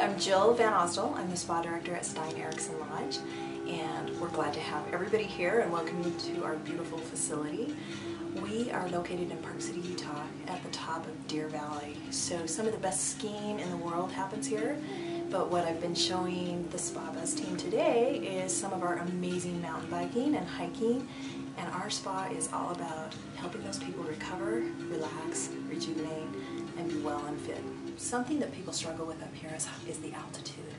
I'm Jill VanAusdal. I'm the spa director at Stein Eriksen Lodge and glad to have everybody here and welcome you to our beautiful facility. We are located in Park City, Utah at the top of Deer Valley. So some of the best skiing in the world happens here but what I've been showing the Spa Buzz team today is some of our amazing mountain biking and hiking and our spa is all about helping those people recover, relax, rejuvenate, and be well and fit. Something that people struggle with up here is, is the altitude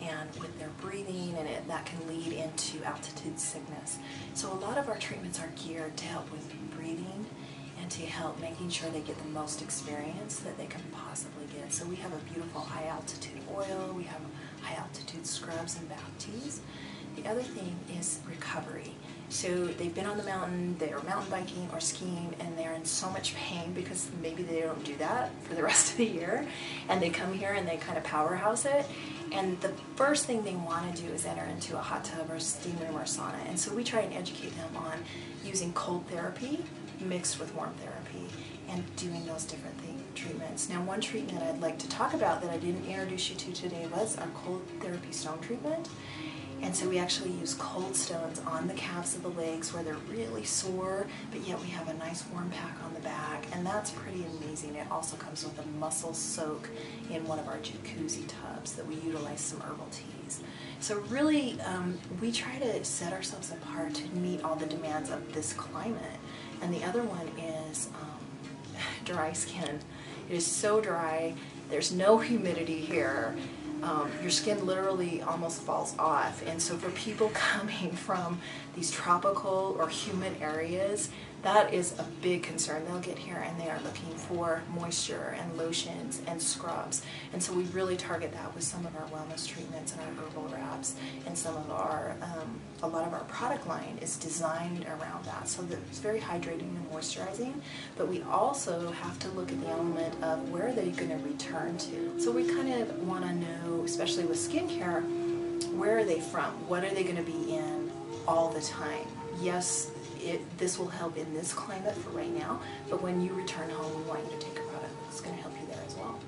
and with their breathing and it, that can lead into altitude sickness. So a lot of our treatments are geared to help with breathing and to help making sure they get the most experience that they can possibly get. So we have a beautiful high altitude oil, we have high altitude scrubs and bath teas. The other thing is recovery. So they've been on the mountain, they're mountain biking or skiing, and they're in so much pain because maybe they don't do that for the rest of the year. And they come here and they kind of powerhouse it. And the first thing they want to do is enter into a hot tub or steam room or sauna. And so we try and educate them on using cold therapy mixed with warm therapy and doing those different thing, treatments. Now one treatment I'd like to talk about that I didn't introduce you to today was our cold therapy stone treatment. And so we actually use cold stones on the calves of the legs where they're really sore, but yet we have a nice warm pack on the back, and that's pretty amazing. It also comes with a muscle soak in one of our jacuzzi tubs that we utilize some herbal teas. So really, um, we try to set ourselves apart to meet all the demands of this climate. And the other one is um, dry skin. It is so dry, there's no humidity here, um, your skin literally almost falls off. And so for people coming from these tropical or humid areas, that is a big concern. They'll get here and they are looking for moisture and lotions and scrubs. And so we really target that with some of our wellness treatments and our herbal wraps and some of our, um, a lot of our product line is designed around that. So that it's very hydrating and moisturizing, but we also have to look at the element of where are they going to return to. So we kind of want to know, especially with skincare, where are they from? What are they going to be in all the time? Yes, it, this will help in this climate for right now, but when you return home, we want you to take a product that's going to help you there as well.